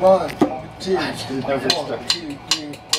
one, two, three, two, three.